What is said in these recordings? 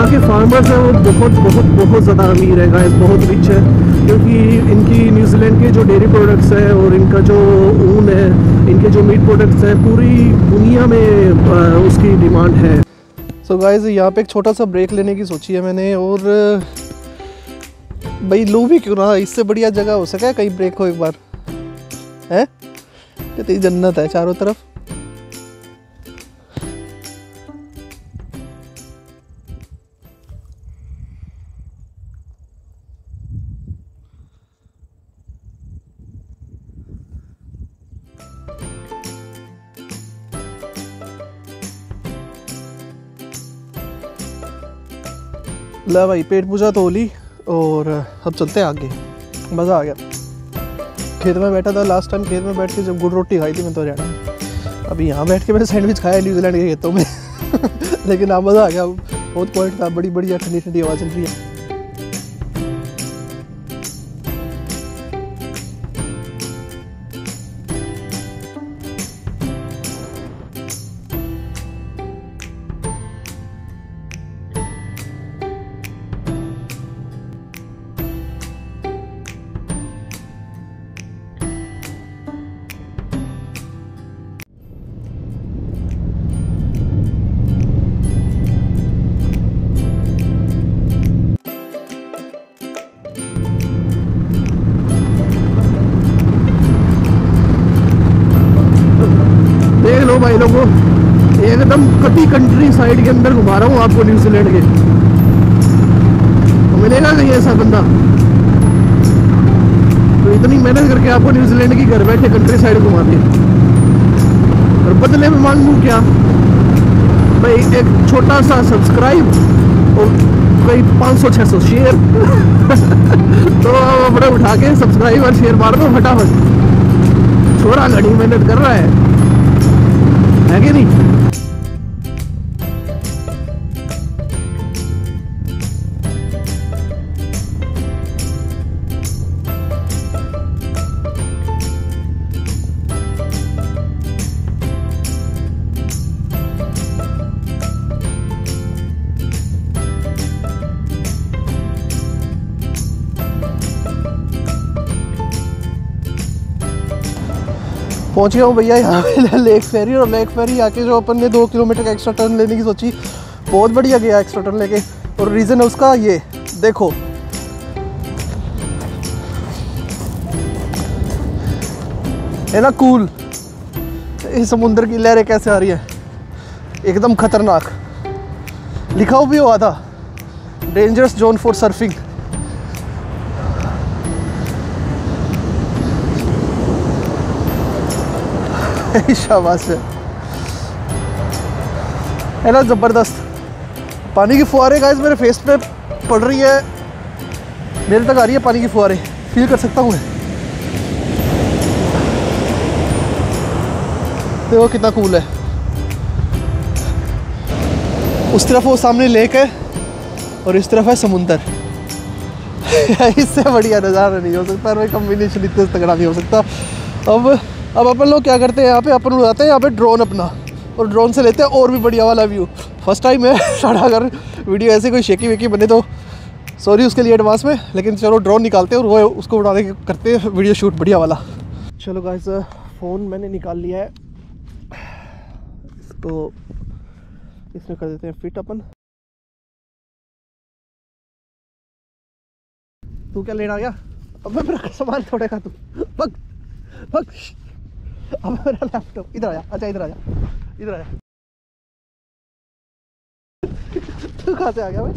यहाँ के फार्मर्स हैं, वो बहुत बहुत बहुत ज़्यादा अमीर है गाइस बहुत रिच है, क्योंकि इनकी न्यूजीलैंड के जो डेयरी प्रोडक्ट्स हैं और इनका जो ऊन है, इनके जो मीट प्रोडक्ट्स हैं, पूरी दुनिया में उसकी डिमांड है। सो गाइस यहाँ पे एक छोटा सा ब्रेक लेने की सोची है मैंने और, भाई, लूँ भी क्यों ना, इससे बढ़िया जगह हो सके, कहीं ब्रेक हो एक बार। है? कितनी जन्नत है, चारों तरफ़। ला भाई, पेट पूजा तो होली, और अब चलते हैं आगे। मज़ा आ गया। खेत में बैठा था लास्ट टाइम खेत में बैठ के जब गुड़ रोटी खाई थी मैं तो हरियाणा। अभी यहाँ बैठ के मैंने सैंडविच खाया न्यूजीलैंड के खेतों में। लेकिन हाँ मज़ा आ गया। बहुत पॉइंट था बड़ी बढ़िया ठंडी ठंडी आवाज़ चल रही है। भाई लोगों, एकदम कटी कंट्री साइड के अंदर घुमा रहा हूँ आपको न्यूजीलैंड के। तो मिलेगा कहीं ऐसा बंदा? तो इतनी मेहनत करके आपको न्यूजीलैंड की घर बैठे कंट्री साइड घुमा दी और बदले में मांगू क्या? भाई, एक छोटा सा सब्सक्राइब और कोई 500-600 शेयर तो अपने उठा के सब्सक्राइब और शेयर मार दो फटाफट। छोरा घड़ी मेहनत कर रहा है। है कि नहीं? पहुँच गया हूँ भैया यहाँ पे लेक फेरी और लेक फेरी आके जो अपन ने दो किलोमीटर का एक्स्ट्रा टर्न लेने की सोची। बहुत बढ़िया गया एक्स्ट्रा टर्न लेके। और रीज़न है उसका ये, देखो। है ना कूल इस समुंदर की लहरें कैसे आ रही है? एकदम खतरनाक। लिखा हुआ भी हुआ था डेंजरस जोन फॉर सर्फिंग शाबाश। है है ना, ज़बरदस्त। पानी की फुहारे गाइस मेरे फेस पे पड़ रही है। मेरे तक आ रही है पानी की फुहारे। फील कर सकता हूँ मैं। देखो कितना कूल है। उस तरफ़ वो सामने लेक है और इस तरफ़ है समुंदर। इससे बढ़िया नज़ारा नहीं हो सकता और कॉम्बिनेशन इतना तगड़ा नहीं हो सकता। अब अब अपन लोग क्या करते हैं, यहाँ पे अपन उड़ाते हैं, यहाँ पे ड्रोन अपना। और ड्रोन से लेते हैं और भी बढ़िया वाला व्यू फ़र्स्ट टाइम है साढ़ा अगर वीडियो ऐसे कोई शेकी वेकी बने तो। सॉरी उसके लिए एडवांस में, लेकिन चलो ड्रोन निकालते हैं और वो उसको उड़ाने के करते हैं वीडियो शूट बढ़िया वाला। चलो गाइस फ़ोन मैंने निकाल लिया है। इसको इसमें कर देते हैं फिट अपन। तू क्या लेना गया? अब मैं सामान छोड़ेगा तू भग भग अब मेरा लैपटॉप इधर आया अच्छा इधर आया इधर आया तू कहाँ से आ गया भाई?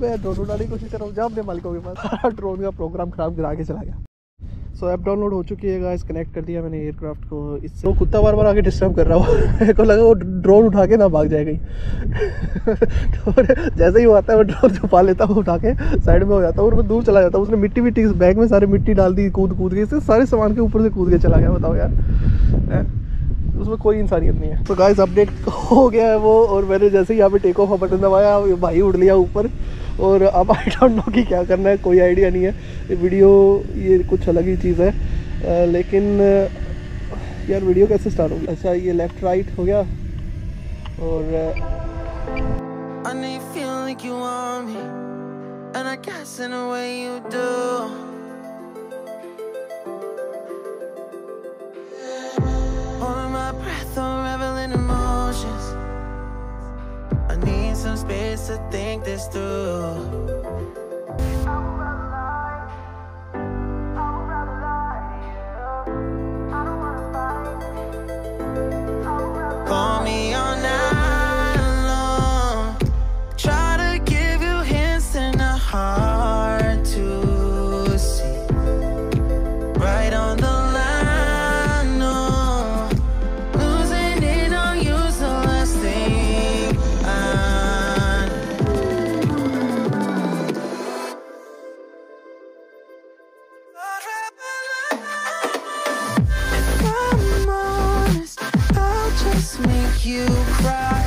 मैं ड्रोन उड़ाने की कोशिश कर रहा हूँ जा अपने मालिकों के पास। ड्रोन का प्रोग्राम खराब गिरा के चला गया। सो ऐप डाउनलोड हो चुकी है गाइस कनेक्ट कर दिया मैंने एयरक्राफ्ट को। इससे वो कुत्ता बार बार आके डिस्टर्ब कर रहा हो मेरे को लगा वो ड्रोन उठा के ना भाग जाए कहीं तो जैसे ही वो आता है, मैं ड्रोन छुपा लेता हूँ, उठा के साइड में हो जाता हूँ और मैं दूर चला जाता हूँ। उसने मिट्टी मिट्टी बैग में सारी मिट्टी डाल दी, कूद कूद के, इससे सारे सामान के ऊपर से कूद के चला गया, बताओ यार। उसमें कोई इंसानियत नहीं है। तो गाइस अपडेट हो गया है वो और मैंने जैसे ही यहाँ पे टेक ऑफ़ बटन दबाया, भाई उड़ लिया ऊपर। और अब आई डोंट नो कि क्या करना है, कोई आइडिया नहीं है। वीडियो ये कुछ अलग ही चीज़ है। लेकिन यार वीडियो कैसे स्टार्ट होगी? अच्छा ये लेफ़्ट राइट हो गया। और to think this through. Call me all night long. Try to give you hints and a hard you cry.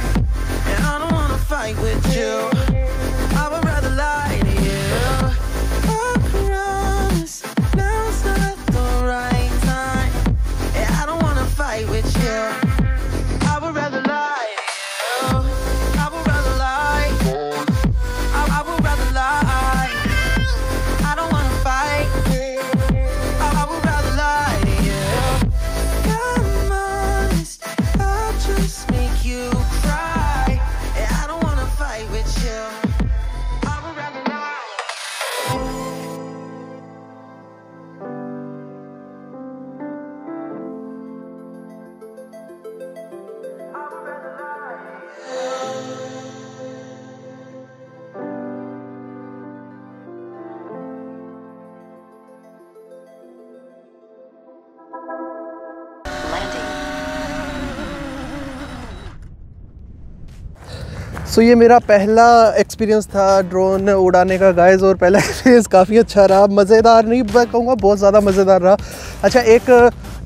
So so, ये मेरा पहला एक्सपीरियंस था ड्रोन उड़ाने का गाइस और पहला एक्सपीरियंस काफ़ी अच्छा रहा। मज़ेदार नहीं मैं कहूँगा बहुत ज़्यादा मज़ेदार रहा। अच्छा एक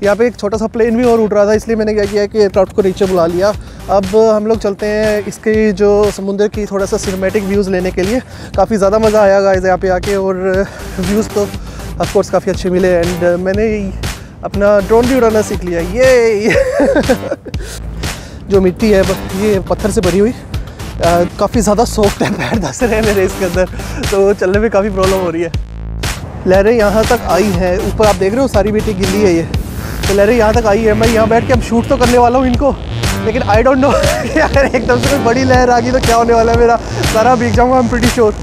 यहाँ पे एक छोटा सा प्लेन भी और उड़ रहा था इसलिए मैंने क्या किया कि एयरक्राफ्ट को नीचे बुला लिया। अब हम लोग चलते हैं इसके जो समुंदर की थोड़ा सा सिनेमेटिक व्यूज़ लेने के लिए। काफ़ी ज़्यादा मज़ा आया गाइस यहाँ पे आके और व्यूज़ तो ऑफकोर्स काफ़ी अच्छे मिले। एंड मैंने अपना ड्रोन भी उड़ाना सीख लिया। ये जो मिट्टी है ये पत्थर से भरी हुई। काफ़ी ज़्यादा सोफ्ट है, पैर धस रहे हैं मेरे इसके अंदर। तो चलने में काफ़ी प्रॉब्लम हो रही है। लहरें यहाँ तक आई हैं। ऊपर आप देख रहे हो, सारी बेटी गिली है ये। तो लहरें यहाँ तक आई है। मैं यहाँ बैठ के अब शूट तो करने वाला हूँ इनको। लेकिन आई डोंट नो अगर एकदम से कोई बड़ी लहर आ गई तो क्या होने वाला है मेरा। सारा भीग जाऊँगा I am pretty sure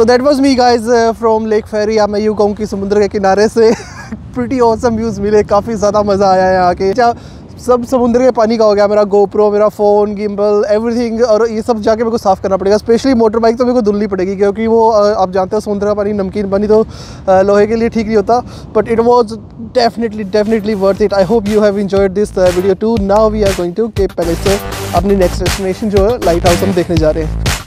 so that was me guys from lake ferry या मैं यूँ कहूँ कि समुद्र के किनारे से प्रीटी ऑसम व्यूज़ मिले, काफ़ी ज़्यादा मज़ा आया यहाँ के। अच्छा सब समुद्र के पानी का हो गया, मेरा गोप्रो मेरा फ़ोन गिम्बल एवरीथिंग और ये सब जाके मेरे को साफ़ करना पड़ेगा। स्पेशली मोटर बाइक तो मेरे को धुलनी पड़ेगी, क्योंकि वो आप जानते हो समुद्र का पानी, नमकीन पानी तो लोहे के लिए ठीक नहीं होता। But it was definitely definitely worth it I hope you have enjoyed this video to now we are going to cape palace अपनी नेक्स्ट डेस्टिनेशन जो है लाइट हाउस हम देखने जा रहे हैं।